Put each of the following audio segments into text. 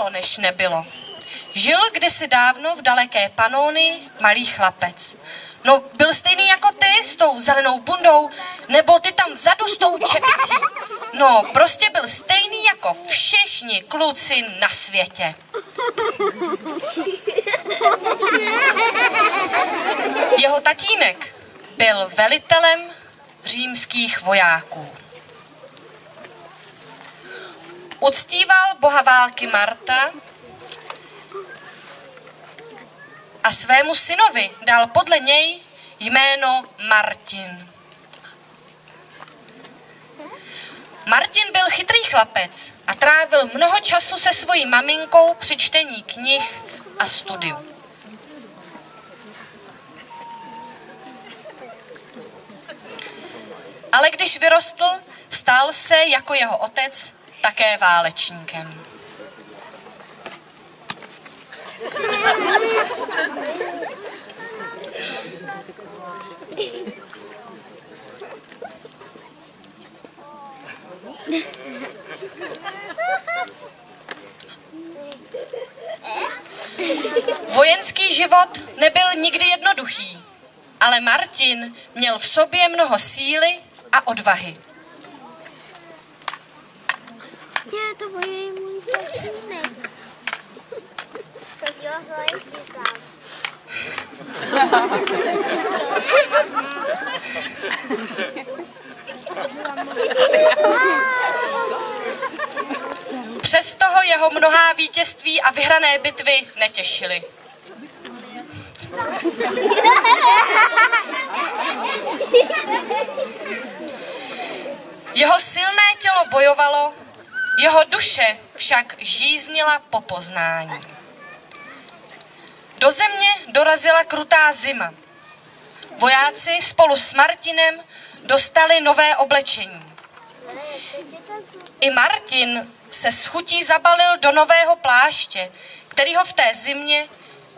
bylo, než nebylo. Žil kdysi dávno v daleké Panony malý chlapec. No, byl stejný jako ty s tou zelenou bundou, nebo ty tam vzadu s tou čepicí. No, prostě byl stejný jako všichni kluci na světě. Jeho tatínek byl velitelem římských vojáků. Uctíval boha války Marta a svému synovi dal podle něj jméno Martin. Martin byl chytrý chlapec a trávil mnoho času se svojí maminkou při čtení knih a studiu. Ale když vyrostl, stal se jako jeho otec také válečníkem. Vojenský život nebyl nikdy jednoduchý, ale Martin měl v sobě mnoho síly a odvahy. Je, to bude můj tatínek. Jo, vojenský sám. Přes toho jeho mnohá vítězství a vyhrané bitvy netěšily. Jeho silné tělo bojovalo, jeho duše však žíznila po poznání. Do země dorazila krutá zima. Vojáci spolu s Martinem dostali nové oblečení. I Martin se s chutí zabalil do nového pláště, který ho v té zimě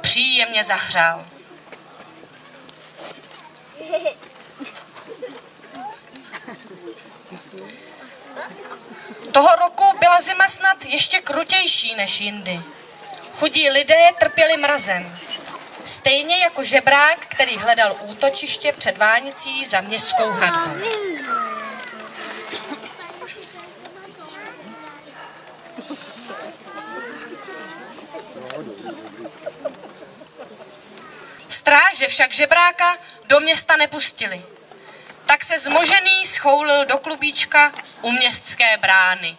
příjemně zahřál. Toho roku byla zima snad ještě krutější než jindy. Chudí lidé trpěli mrazem. Stejně jako žebrák, který hledal útočiště před Vánicí za městskou hradbou. Stráže však žebráka do města nepustili. Tak se zmožený schoulil do klubíčka u městské brány.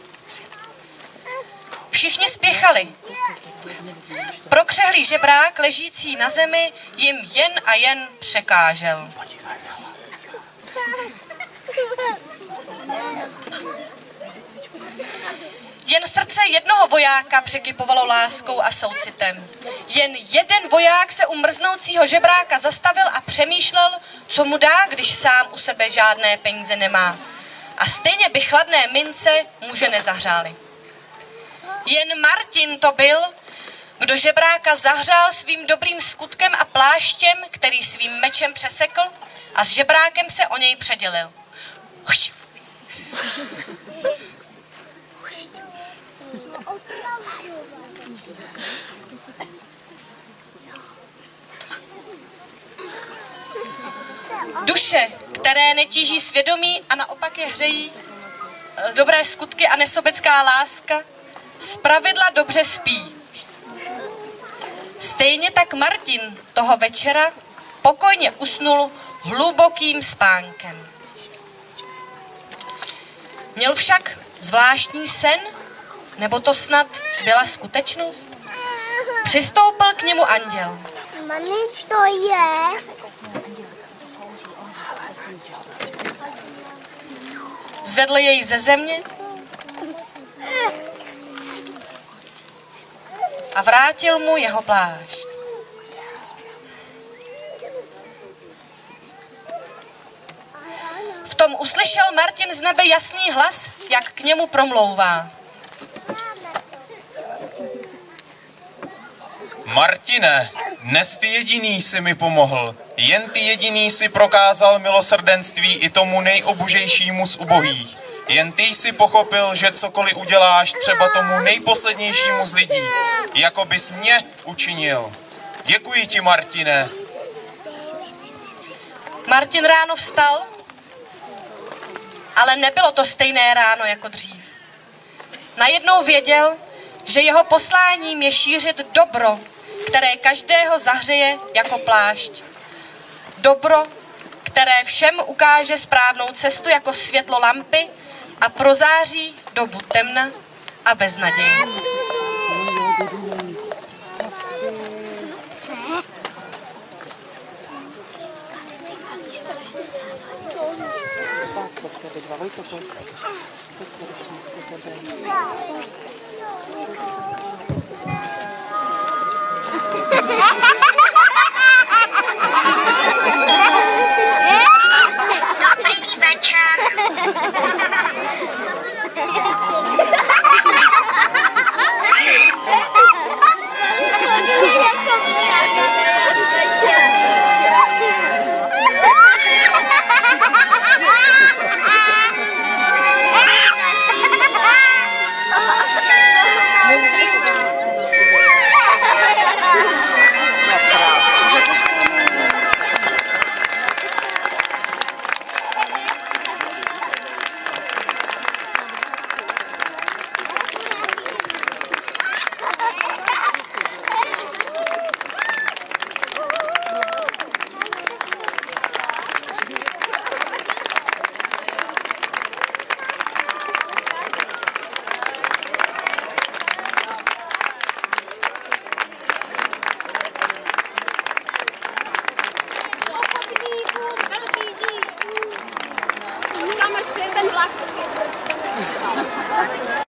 Všichni spěchali. Prokřehlý žebrák ležící na zemi jim jen a jen překážel. Jen srdce jednoho vojáka překypovalo láskou a soucitem. Jen jeden voják se u mrznoucího žebráka zastavil a přemýšlel, co mu dá, když sám u sebe žádné peníze nemá. A stejně by chladné mince muže nezahřály. Jen Martin to byl, kdo žebráka zahřál svým dobrým skutkem a pláštěm, který svým mečem přesekl a s žebrákem se o něj předělil. Duše, které netíží svědomí a naopak je hřejí eh, dobré skutky a nesobecká láska, zpravidla dobře spí. Stejně tak Martin toho večera pokojně usnul hlubokým spánkem. Měl však zvláštní sen, nebo to snad byla skutečnost? Přistoupil k němu anděl. Mami, to je. Zvedl jej ze země a vrátil mu jeho plášť. V tom uslyšel Martin z nebe jasný hlas, jak k němu promlouvá. Martine, dnes ty jediný si mi pomohl. Jen ty jediný si prokázal milosrdenství i tomu nejobužejšímu z ubohých. Jen ty jsi pochopil, že cokoliv uděláš třeba tomu nejposlednějšímu z lidí, jako bys mě učinil. Děkuji ti, Martine. Martin ráno vstal, ale nebylo to stejné ráno jako dřív. Najednou věděl, že jeho posláním je šířit dobro, které každého zahřeje jako plášť. Dobro, které všem ukáže správnou cestu jako světlo lampy a prozáří dobu temna a beznaděje. Dobrý večer. Yeah. すごい!